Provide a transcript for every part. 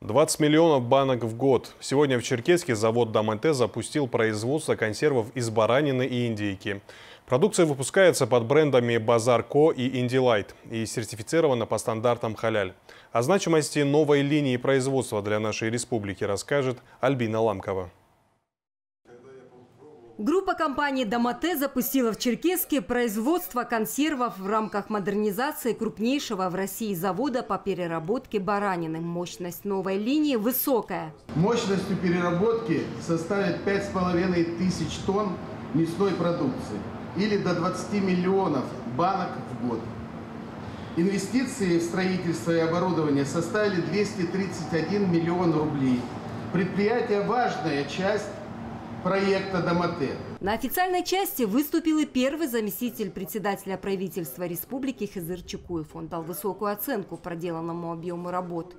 20 миллионов банок в год. Сегодня в Черкеске завод Дамонте запустил производство консервов из баранины и индейки. Продукция выпускается под брендами Базар Ко и Индилайт и сертифицирована по стандартам халяль. О значимости новой линии производства для нашей республики расскажет Альбина Ламкова. Группа компании «Домате» запустила в Черкеске производство консервов в рамках модернизации крупнейшего в России завода по переработке баранины. Мощность новой линии высокая. Мощностью переработки составит 5,5 тысяч тонн мясной продукции или до 20 миллионов банок в год. Инвестиции в строительство и оборудование составили 231 миллион рублей. Предприятие – важная часть проекта «Домате». На официальной части выступил и первый заместитель председателя правительства республики Хизыр Чукуев. Он дал высокую оценку проделанному объему работ.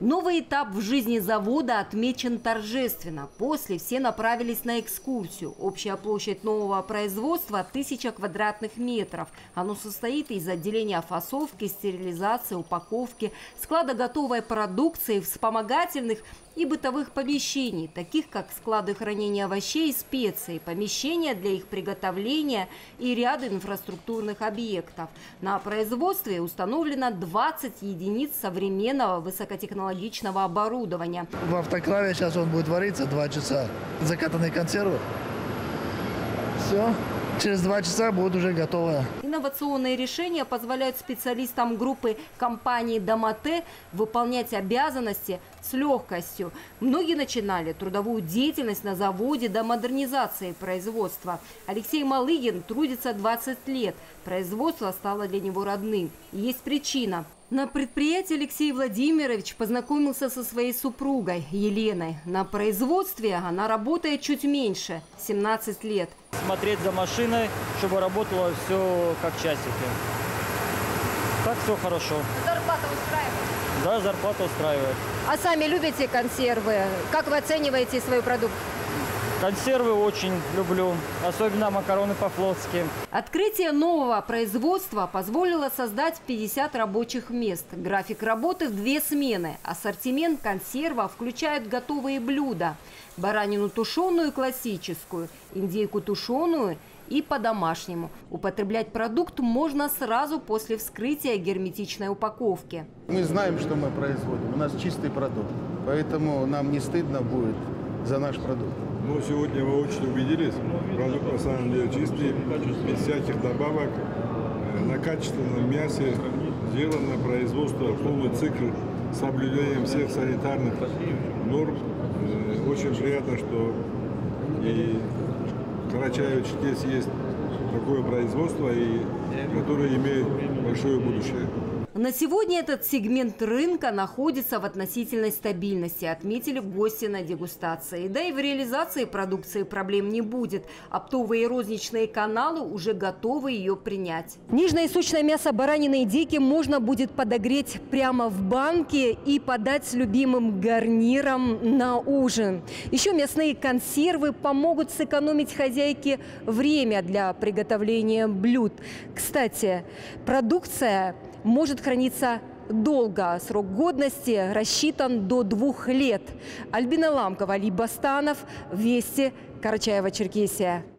Новый этап в жизни завода отмечен торжественно. После все направились на экскурсию. Общая площадь нового производства – тысяча квадратных метров. Оно состоит из отделения фасовки, стерилизации, упаковки, склада готовой продукции, вспомогательных и бытовых помещений, таких как склады хранения овощей и специй, помещения для их приготовления и ряд инфраструктурных объектов. На производстве установлено 20 единиц современного высокотехнологичного оборудования. В автоклаве сейчас он будет вариться 2 часа. Закатанные консервы. Все. Через два часа будет уже готово. Инновационные решения позволяют специалистам группы компании «Домате» выполнять обязанности с легкостью. Многие начинали трудовую деятельность на заводе до модернизации производства. Алексей Малыгин трудится 20 лет. Производство стало для него родным. Есть причина на предприятии Алексей Владимирович познакомился со своей супругой Еленой. На производстве она работает чуть меньше – 17 лет. Смотреть за машиной, чтобы работало все как часики. Так все хорошо. Зарплата устраивает? Да, зарплата устраивает. А сами любите консервы? Как вы оцениваете свой продукт? Консервы очень люблю, особенно макароны по-флотски. Открытие нового производства позволило создать 50 рабочих мест. График работы в две смены. Ассортимент консерва включает готовые блюда. Баранину тушеную классическую, индейку тушеную и по-домашнему. Употреблять продукт можно сразу после вскрытия герметичной упаковки. Мы знаем, что мы производим. У нас чистый продукт. Поэтому нам не стыдно будет за наш продукт. Ну, сегодня вы очень убедились, продукт на самом деле чистый, без всяких добавок, э, на качественном мясе сделано производство, полный цикл с соблюдением всех санитарных норм. Э, очень приятно, что и в Карачаево-Черкесии есть такое производство, и, которое имеет большое будущее. На сегодня этот сегмент рынка находится в относительной стабильности, отметили гости на дегустации. Да и в реализации продукции проблем не будет. Оптовые и розничные каналы уже готовы ее принять. Нежное и сочное мясо баранины и дики можно будет подогреть прямо в банке и подать с любимым гарниром на ужин. Еще мясные консервы помогут сэкономить хозяйке время для приготовления блюд. Кстати, продукция может храниться долго. Срок годности рассчитан до двух лет. Альбина Ламкова, Али Бастанов, Вести, Карачаева-Черкесия.